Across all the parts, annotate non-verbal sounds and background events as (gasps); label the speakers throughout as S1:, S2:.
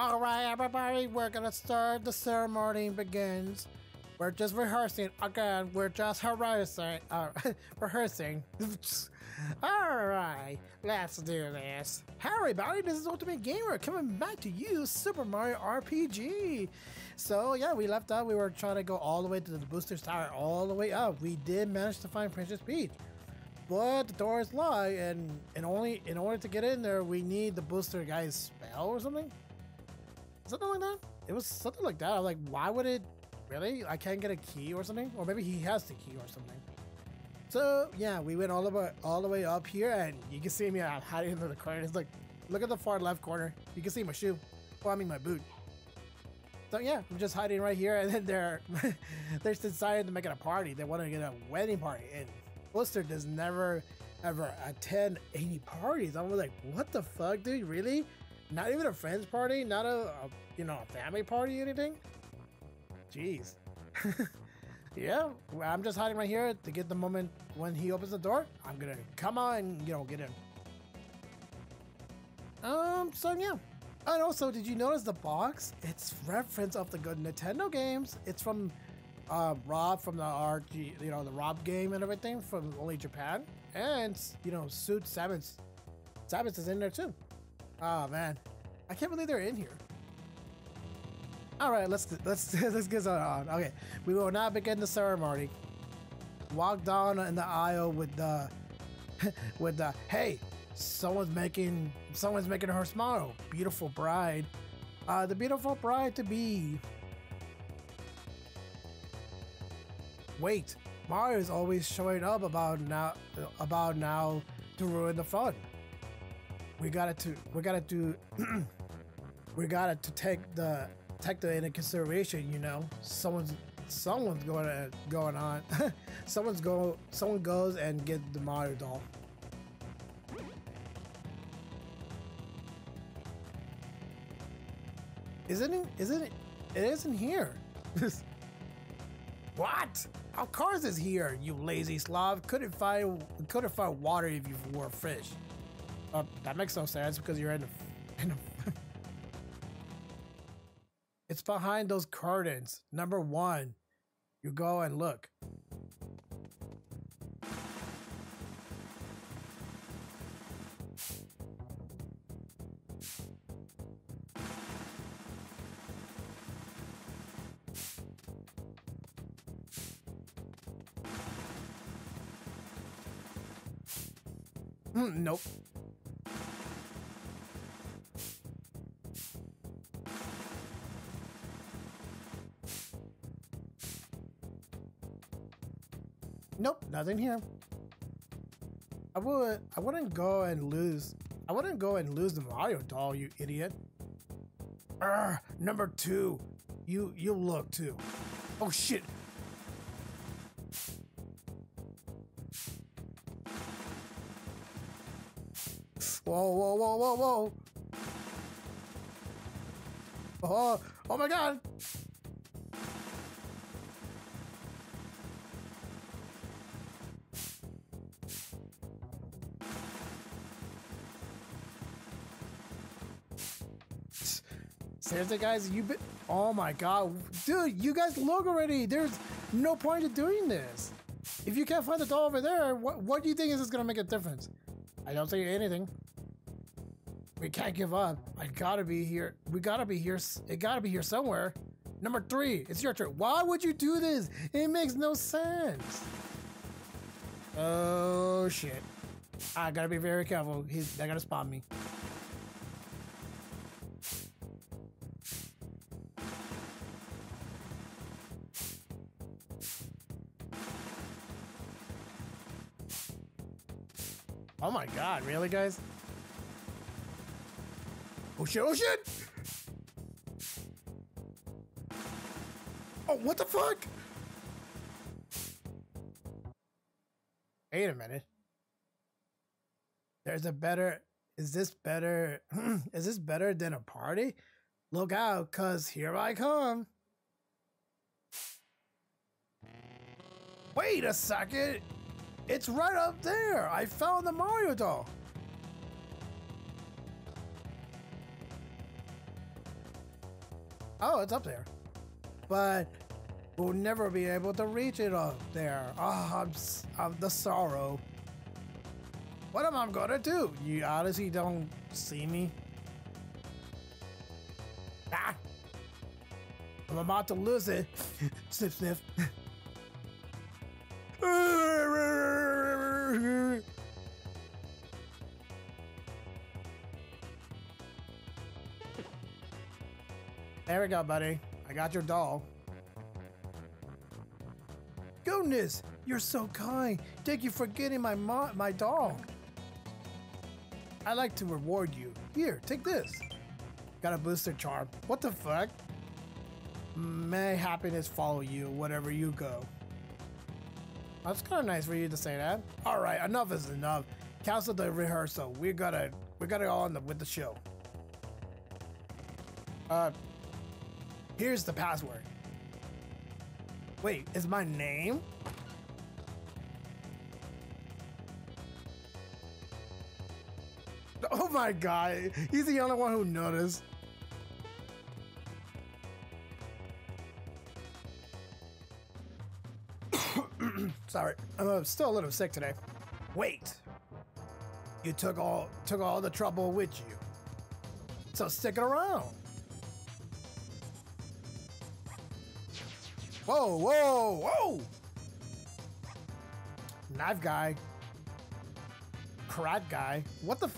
S1: All right, everybody, we're gonna start. The ceremony begins. We're just rehearsing again. We're just rehearsing. Uh, (laughs) rehearsing. (laughs) All right, let's do this. Hey, everybody, this is Ultimate Gamer coming back to you, Super Mario RPG. So yeah, we left out. We were trying to go all the way to the booster tower, all the way up. We did manage to find Princess Peach, but the door is locked, and and only in order to get in there, we need the booster guy's spell or something. Something like that? It was something like that. I was like, why would it really? I can't get a key or something? Or maybe he has the key or something. So yeah, we went all the way all the way up here and you can see me I'm hiding in the corner. It's like look at the far left corner. You can see my shoe. Well I mean my boot. So yeah, I'm just hiding right here (laughs) and then they're (laughs) they're decided to make it a party. They want to get a wedding party and Booster does never ever attend any parties. I was like, what the fuck, dude? Really? Not even a friend's party, not a, a you know a family party, anything. Jeez. (laughs) yeah, I'm just hiding right here to get the moment when he opens the door. I'm gonna come on and you know get in. Um. So yeah. And also, did you notice the box? It's reference of the good Nintendo games. It's from uh, Rob from the RG, you know, the Rob game and everything from only Japan. And you know, Suit Samus. Samus is in there too. Oh man, I can't believe they're in here. All right, let's let's (laughs) let's get on. Okay, we will now begin the ceremony. Walk down in the aisle with the (laughs) with the hey, someone's making someone's making her smile. Beautiful bride, uh, the beautiful bride to be. Wait, Mario's always showing up about now about now to ruin the fun we got to we got to do (clears throat) we got to take the take the into consideration you know? Someone's someone's going to going on. (laughs) Someone's go someone goes and get the Mario doll. Isn't it isn't it it isn't here. (laughs) What? Of course it's here you lazy slob. Couldn't find couldn't find water if you were fish uh, that makes no sense because you're in a, in a (laughs) It's behind those curtains. Number one. You go and look. Hmm, nope. Nothing here. I would I wouldn't go and lose I wouldn't go and lose the Mario doll, you idiot. Urgh, number two. You you look too. Oh shit. Whoa, whoa, whoa, whoa, whoa. Oh, oh my god. Seriously, guys, you been. Oh my god. Dude, you guys look already. There's no point in doing this. If you can't find the doll over there, what, what do you think is this gonna make a difference? I don't think anything. We can't give up. I gotta be here. We gotta be here. It gotta be here somewhere. Number three, it's your turn. Why would you do this? It makes no sense. Oh shit. I gotta be very careful. He's they're gonna spot me. Oh my god, really, guys? Oh shit, oh shit! Oh, what the fuck? Wait a minute. There's a better. Is this better? (clears throat) is this better than a party? Look out, cause here I come. Wait a second. It's right up there! I found the Mario doll! Oh, it's up there. But we'll never be able to reach it up there. Oh, I'm, I'm the sorrow. What am I gonna do? You honestly don't see me? Ah! I'm about to lose it. (laughs) sniff, sniff. There we go, buddy. I got your doll. Goodness, you're so kind. Thank you for getting my mo my doll. I'd like to reward you. Here, take this. Got a booster charm. What the fuck? May happiness follow you wherever you go. That's kind of nice for you to say that. All right, enough is enough. Cancel the rehearsal. We gotta, we gotta go on the, with the show. Uh, here's the password. Wait, is my name? Oh my god, he's the only one who noticed. (clears throat) Sorry, I'm uh, still a little sick today. Wait, you took all took all the trouble with you, so stick it around. Whoa, whoa, whoa! Knife guy, crack guy. What the?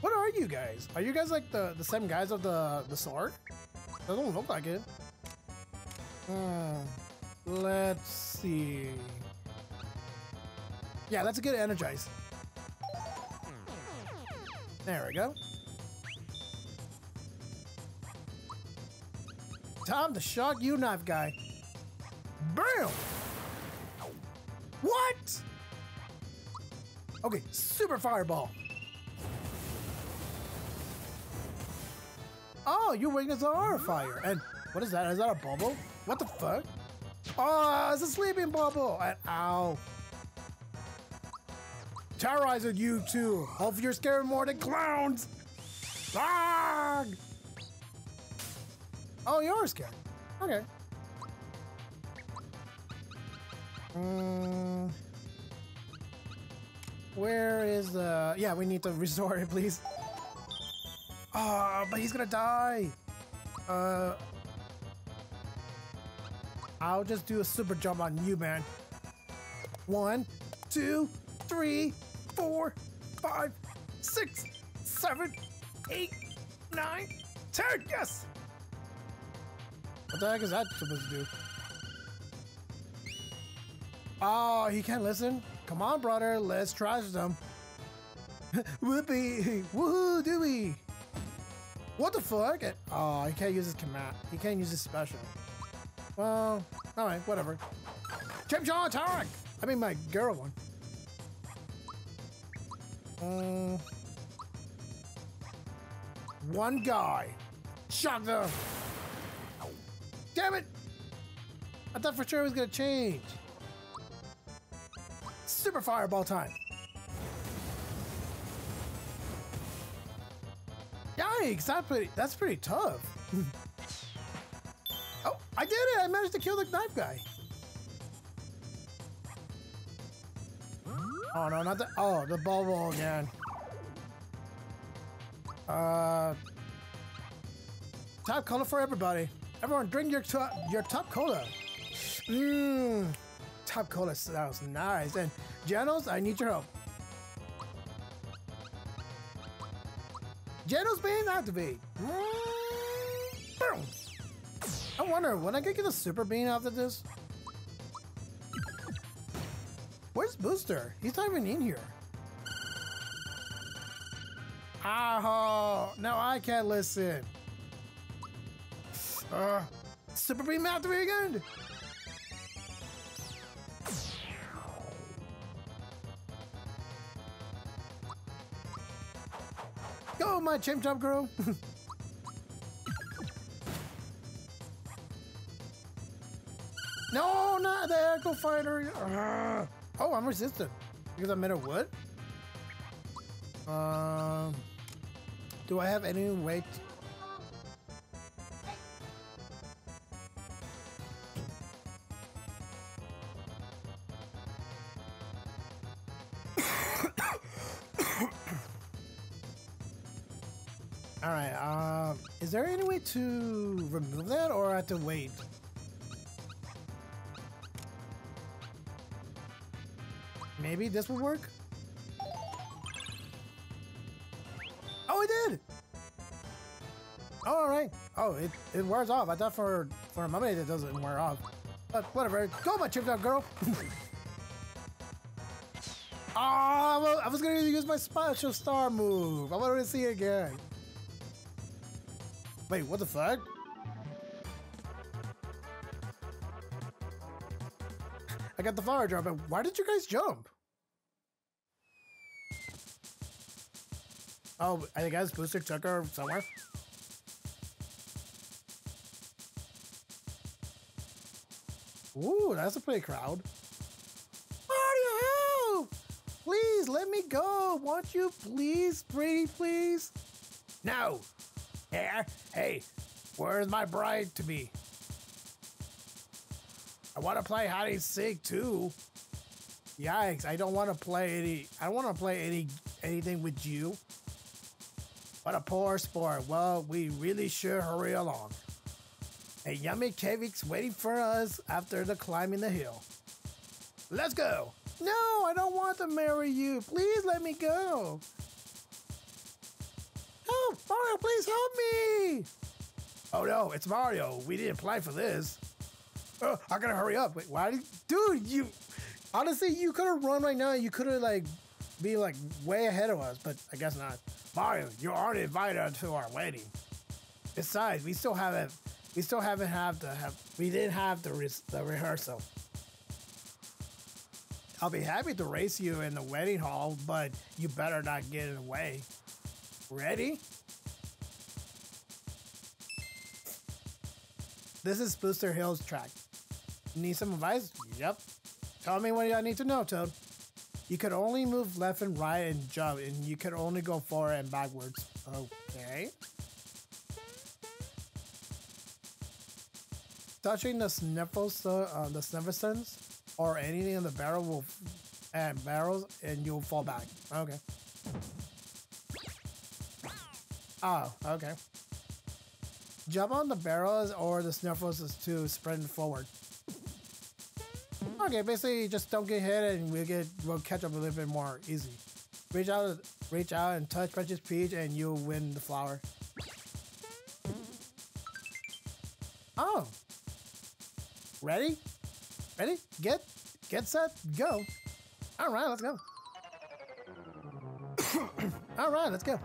S1: what are you guys? Are you guys like the the same guys of the the sword? Doesn't look like it. Hmm. Let's see. Yeah, that's a good energize. There we go. Time to shock you, knife guy. Bam! What? Okay, super fireball. Oh, your weakness are fire. And what is that? Is that a bubble? What the fuck? Oh, it's a sleeping bubble. And ow. Terrorizing you too. Hope you're scared more than clowns. Ah! Oh, you're scared. Okay. Mm, where is the... Yeah, we need to (laughs) restore it, please. Oh, but he's gonna die. Uh, I'll just do a super jump on you, man. One, two, three, four, five, six, seven, eight, nine, ten. Yes! What the heck is that supposed to do? Oh, he can't listen? Come on, brother. Let's trash (laughs) them. Whoopee! (laughs) Woohoo, dooey! What the fuck? Oh, he can't use his command. He can't use his special. Well, alright, whatever. Chimchar attack! I mean, my girl one. Um, one guy. Shot the. Damn it! I thought for sure it was gonna change. Super fireball time. Yikes! That's pretty. That's pretty tough. (laughs) Managed to kill the knife guy. Oh no, not the- oh, the bubble again. Uh... Top cola for everybody. Everyone drink your top, your top cola. Mmm. Top cola sounds nice. And Genos, I need your help. Genos being activated. Mm. I wonder, when I get the super bean after this? Where's Booster? He's not even in here. Oh, now I can't listen. Uh, super beam activated again. Go, my chimp chomp girl. (laughs) Oh, no, not the Echofinder. Ah. Oh, I'm resistant because I'm made of wood. Um, do I have any way? (coughs) All right. Uh, is there any way to remove that, or I have to wait? Maybe this will work. Oh, it did. Oh, all right. Oh, it, it wears off. I thought for for a moment it doesn't wear off. But whatever. Go, my chipped out girl. (laughs) oh, I was gonna use my special star move. I wanted to see it again. Wait, what the fuck? (laughs) I got the fire drop, but why did you guys jump? Oh, I guess Booster took her somewhere. Ooh, that's a pretty crowd. Mario! Please, let me go. Won't you please, pretty please? No. Yeah, hey, where's my bride to be? I want to play hide and seek too. Yikes! I don't want to play any. I don't want to play any anything with you. What a poor sport. Well, we really should hurry along. A yummy cake's waiting for us after the climbing the hill. Let's go. No, I don't want to marry you. Please let me go. Help, Mario, please help me. Oh no, it's Mario. We didn't apply for this. Oh, I gotta hurry up. Wait, why did, dude, you, honestly, you could have run right now. You could have like, be like way ahead of us, but I guess not. Mario, you aren't invited to our wedding. Besides, we still haven't, we still haven't have the have, we didn't have the, re- the rehearsal. I'll be happy to race you in the wedding hall, but you better not get in the way. Ready? This is Booster Hill's track. Need some advice? Yep. Tell me what I need to know, Toad. You could only move left and right and jump, and you could only go forward and backwards. Okay. Touching the sniffles, uh, the sniffles, or anything in the barrel will, and barrels, and you'll fall back. Okay. Oh, okay. Jump on the barrels or the sniffles to sprint forward. Mm-hmm. Okay, basically just don't get hit and we'll get we'll catch up a little bit more easy. Reach out reach out and touch Princess Peach and you'll win the flower. Oh. Ready? Ready? Get get set, go. Alright, let's go. (coughs) Alright, let's go.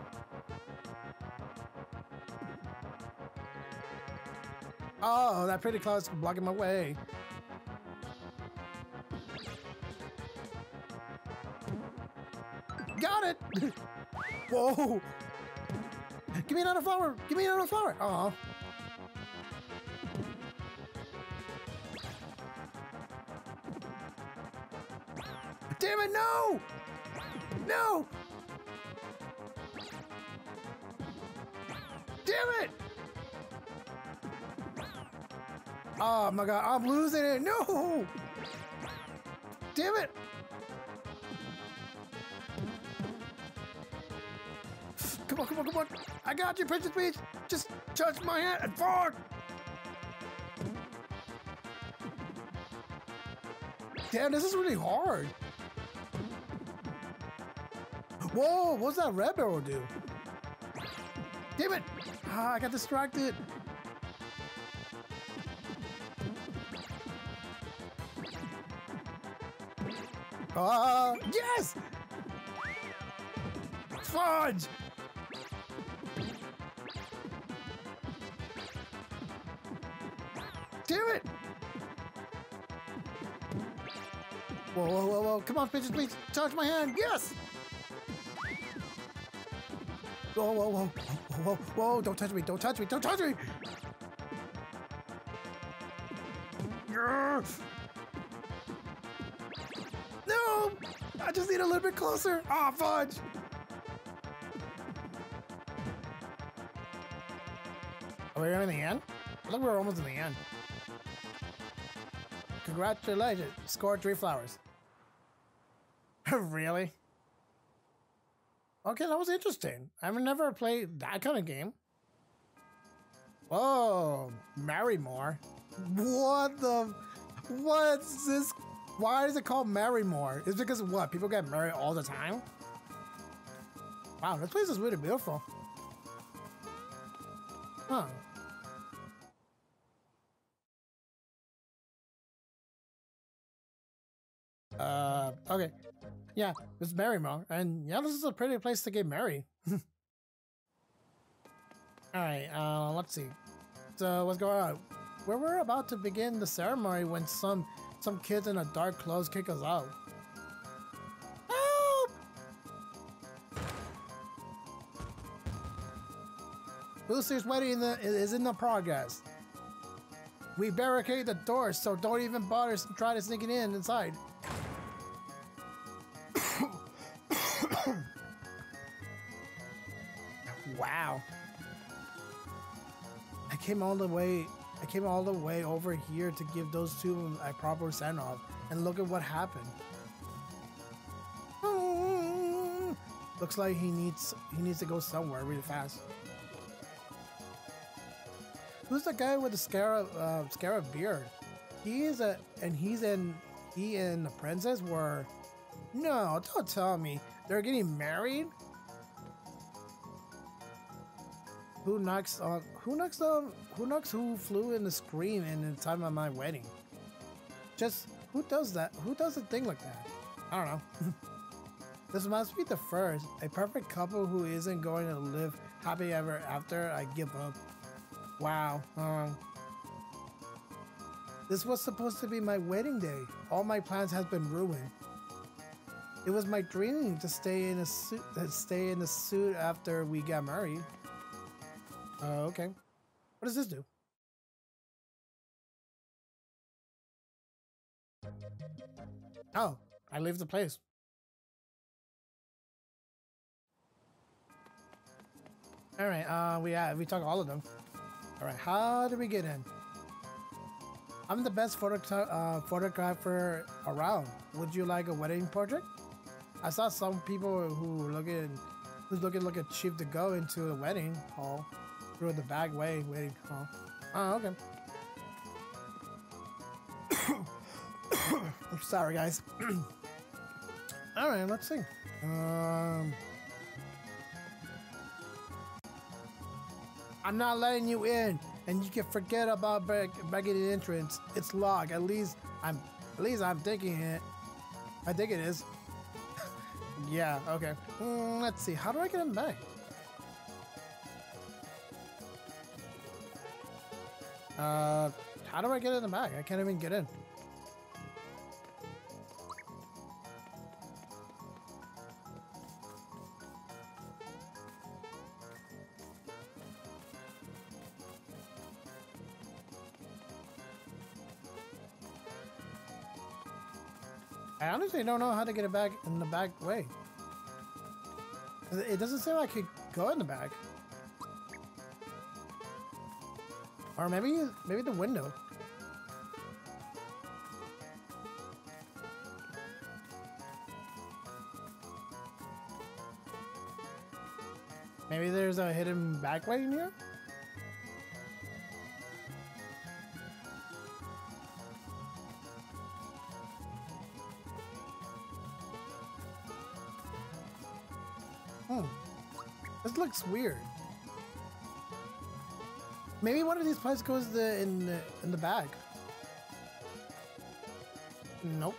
S1: Oh, that pretty cloud's blocking my way. (laughs) Whoa! Give me another flower! Give me another flower! Aw. Damn it, no! No! Damn it! Oh my god, I'm losing it! No! Damn it! Come on, come on! I got you, Princess Peach! Just touch my hand and forward! Damn, this is really hard. Whoa, what's that red barrel do? Damn it! Ah, I got distracted. Ah, yes! Fudge! Damn it! Whoa, whoa, whoa, whoa. Come on, bitches, please. Touch my hand. Yes! Whoa, whoa, whoa. Whoa, whoa, whoa. Don't touch me. Don't touch me. Don't touch me. No! I just need a little bit closer. Ah, fudge! Are we in the end? I think we're almost in the end. Congratulations. Scored three flowers. (laughs) really? Okay, that was interesting. I've never played that kind of game. Whoa, Marrymore. What the? What's this? Why is it called Marrymore? Is because what? People get married all the time? Wow, this place is really beautiful. Huh. Uh, okay. Yeah, it's Marrymore, and yeah, this is a pretty place to get married. (laughs) Alright, uh, let's see. So, what's going on? We're about to begin the ceremony when some some kids in a dark clothes kick us out. Help! Lucy's wedding in the, is in the progress. We barricade the doors, so don't even bother trying to sneak it in inside. Came all the way I came all the way over here to give those two a proper send off and look at what happened. Looks like he needs he needs to go somewhere really fast. Who's the guy with the scarab uh, scarab beard? He is a and he's in he and the princess were no, don't tell me. They're getting married? Who knocks on who knocks on who knocks who flew in the screen in the time of my wedding? Just who does that? Who does a thing like that? I don't know. (laughs) this must be the first. A perfect couple who isn't going to live happy ever after I give up. Wow. Um, this was supposed to be my wedding day. All my plans has been ruined. It was my dream to stay in a suit to stay in a suit after we got married. Uh, okay. What does this do? Oh, I leave the place. All right, uh, we have, we talk all of them. All right, how do we get in? I'm the best photo uh, photographer around. Would you like a wedding portrait? I saw some people who looking, who's looking like a cheap to go into the wedding hall through the back way wedding hall. Oh, okay. (coughs) I'm sorry, guys. (clears throat) All right, let's see. Um, I'm not letting you in, and you can forget about begging the entrance. It's locked. At least I'm, at least I'm taking it. I think it is. (laughs) Yeah, okay. Mm, let's see. How do I get him back? Uh, how do I get in the back? I can't even get in. I honestly don't know how to get it back in the back way. It doesn't seem like I could go in the back. Or maybe, maybe the window. Maybe there's a hidden back way in here? Hmm. This looks weird. Maybe one of these pipes goes the, in the, in the bag. Nope.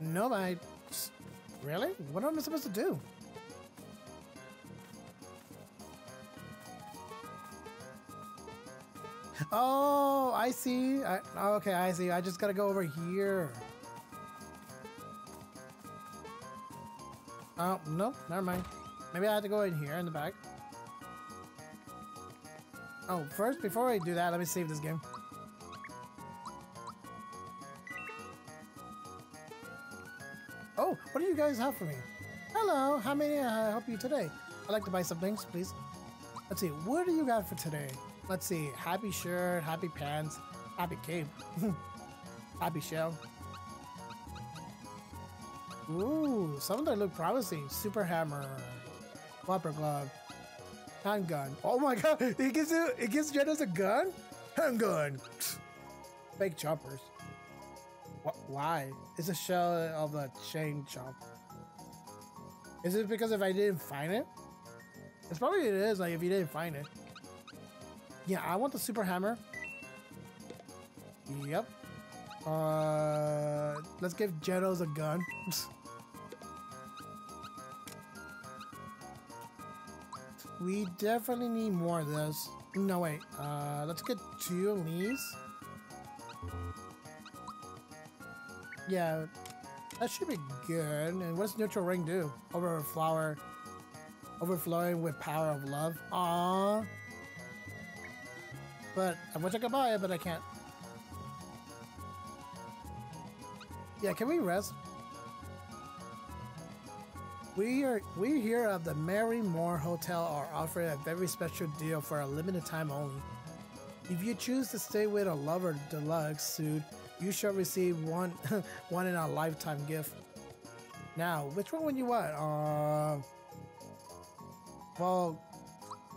S1: No, I... Really? What am I supposed to do? I see. I, oh, okay, I see. I just gotta go over here. Oh, no, never mind. Maybe I have to go in here in the back. Oh, first, before I do that, let me save this game. Oh, what do you guys have for me? Hello, how may I help you today? I'd like to buy some things, please. Let's see, what do you got for today? Let's see, happy shirt, happy pants, happy cape, (laughs) happy shell. Ooh, some of them look promising. Super hammer, flopper glove, handgun. Oh my god, (laughs) it gives it, it gives Genos a gun? Handgun. (laughs) Fake choppers. Wh- why? It's a shell of a chain chomp. Is it because if I didn't find it? It's probably it is, like if you didn't find it. Yeah, I want the super hammer. Yep. Uh, let's give Genos a gun. (laughs) we definitely need more of this. No, wait. Uh, let's get two of these. Yeah, that should be good. And what does neutral ring do? Over flower, overflowing with power of love. Aww. But I wish I could buy it, but I can't. Yeah, can we rest? We are we here at the Marrymore Hotel are offering a very special deal for a limited time only. If you choose to stay with a lover deluxe suite, you shall receive one (laughs) one in a lifetime gift. Now, which one would you want? Uh, well,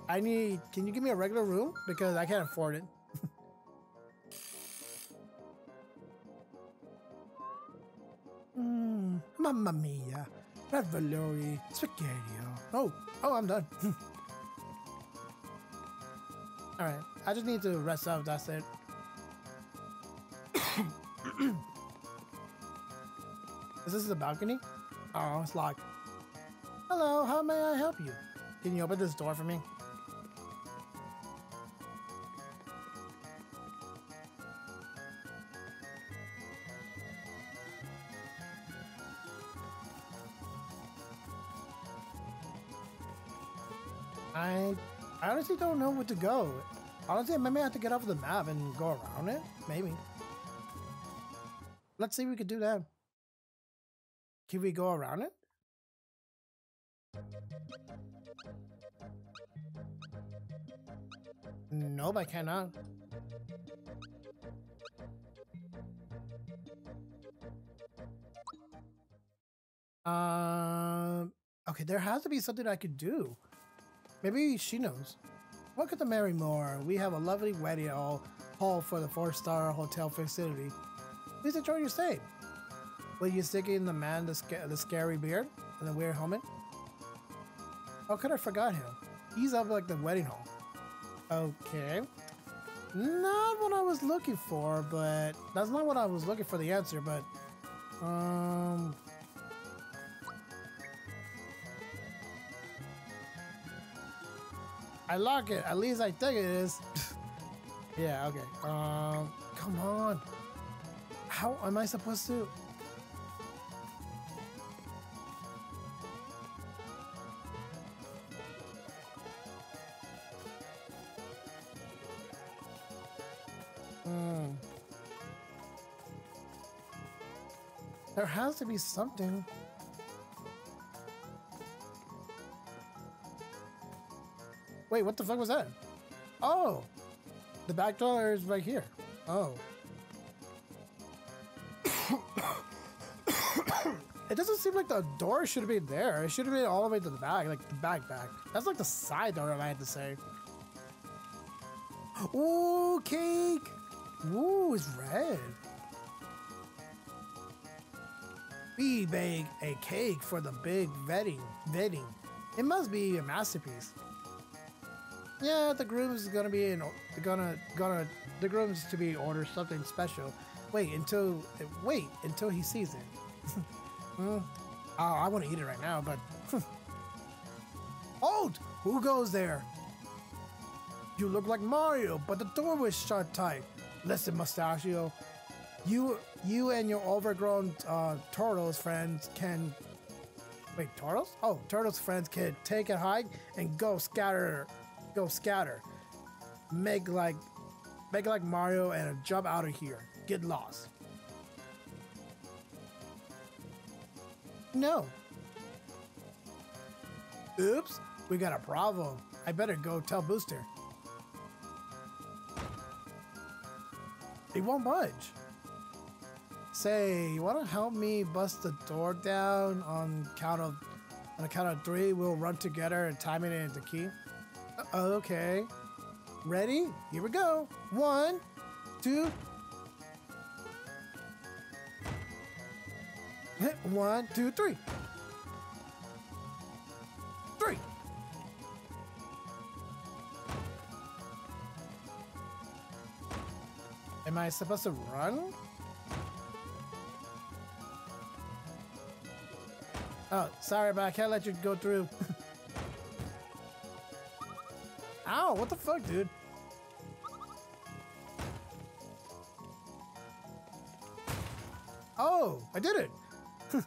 S1: I need. Can you give me a regular room because I can't afford it. Mmm, (laughs) mamma mia, ravioli, spaghetti. Oh, oh, I'm done. (laughs) All right, I just need to rest up. That's it. (coughs) Is this the balcony? Oh, it's locked. Hello, how may I help you? Can you open this door for me? I, honestly don't know where to go. Honestly, I may have to get off the map and go around it. Maybe. Let's see if we could do that. Can we go around it? Nope, I cannot. Um, okay, there has to be something I could do. Maybe she knows. Welcome to Marrymore. We have a lovely wedding hall, hall for the four-star hotel facility. Please enjoy your stay. Will you stick in the man the, the scary beard and the weird helmet? How could I forgot him? He's up like the wedding hall. Okay. Not what I was looking for, but that's not what I was looking for the answer, but um I like it. At least I think it is. (laughs) yeah, okay. Um come on. How am I supposed to Hmm. There has to be something. Wait, what the fuck was that? Oh! The back door is right here. Oh. (coughs) it doesn't seem like the door should have been there. It should have been all the way to the back, like the back back. That's like the side door, I had to say. (gasps) Ooh, cake! Ooh, it's red. We bake a cake for the big wedding. Wedding. It must be a masterpiece. Yeah, the groom's gonna be in. Gonna gonna the groom's to be ordered something special. Wait until wait until he sees it. (laughs) Oh, I want to eat it right now, but. (laughs) Hold! Who goes there? You look like Mario, but the door was shut tight. Listen, Mustachio, you you and your overgrown uh, turtles friends can wait turtles? Oh, turtles friends can take a hike and go scatter, go scatter. Make like make like Mario and jump out of here. Get lost. No. Oops, we got a problem. I better go tell Booster. He won't budge. Say, you want to help me bust the door down on count of on a count of three? We'll run together and time it into key. Okay. Ready? Here we go. One, two. (laughs) One, two, three. Three. Am I supposed to run? Oh, sorry, but I can't let you go through. (laughs) Ow, what the fuck, dude? Oh, I did it! (laughs)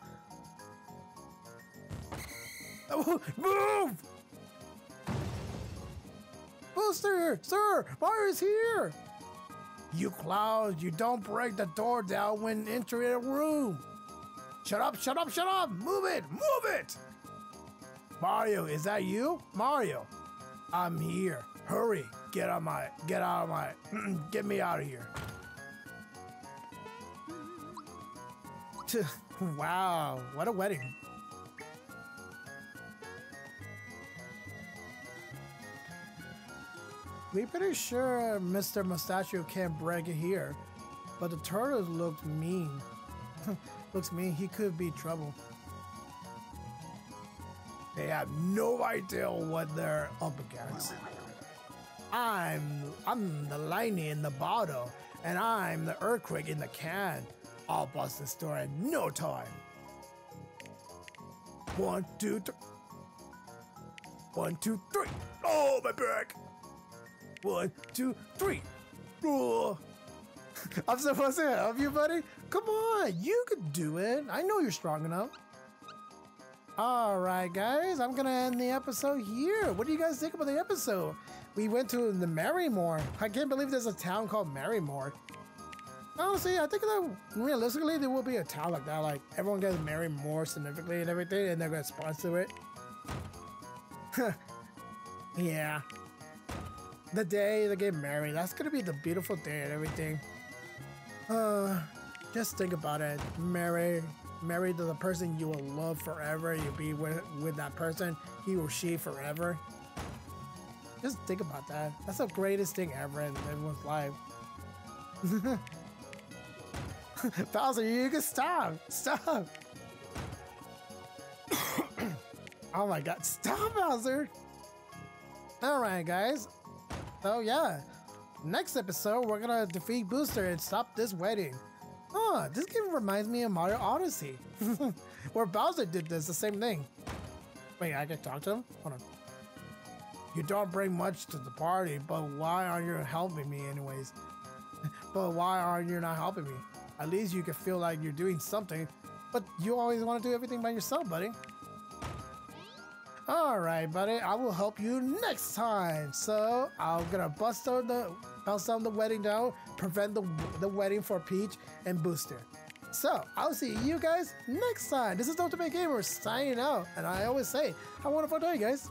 S1: Oh, Move! Booster, sir, Mario's here! You clowns, you don't break the door down when entering a room. Shut up, shut up, shut up! Move it, move it! Mario, is that you? Mario, I'm here. Hurry, get out of my, get out of my, (clears throat) get me out of here. (laughs) wow, what a wedding. We pretty sure Mr. Mustachio can't break it here, but the turtles look mean. (laughs) Looks mean he could be trouble. Have no idea what they're up against. I'm I'm the lightning in the bottle, and I'm the earthquake in the can. I'll bust the store in no time. One, two, three. One, two, three. Oh, my back. One, two, three. Oh. (laughs) I'm supposed to help you, buddy? Come on, you could do it. I know you're strong enough. All right, guys, I'm gonna end the episode here. What do you guys think about the episode? We went to the Marrymore. I can't believe there's a town called Marrymore. Honestly, I think that realistically there will be a town like that. Like everyone gets married more significantly and everything, and they're gonna sponsor it. (laughs) yeah. The day they get married, that's gonna be the beautiful day and everything. Uh, just think about it. Marry, married to the person you will love forever. You'll be with, with that person, he or she forever. Just think about that. That's the greatest thing ever in everyone's life. (laughs) Bowser, you can stop. Stop. (coughs) oh my god. Stop, Bowser. Alright, guys. So, yeah. Next episode, we're gonna defeat Booster and stop this wedding. Huh, this game reminds me of Mario Odyssey. (laughs) where Bowser did this, the same thing. Wait, I can talk to him? Hold on. You don't bring much to the party, but why aren't you helping me anyways? (laughs) but why aren't you not helping me? At least you can feel like you're doing something, but you always want to do everything by yourself, buddy. Alright, buddy, I will help you next time. So, I'm gonna bust down the bust down the wedding down, prevent the, the wedding for Peach and Booster. So, I'll see you guys next time. This is Ultimate Gamer signing out, and I always say, have a wonderful day, guys.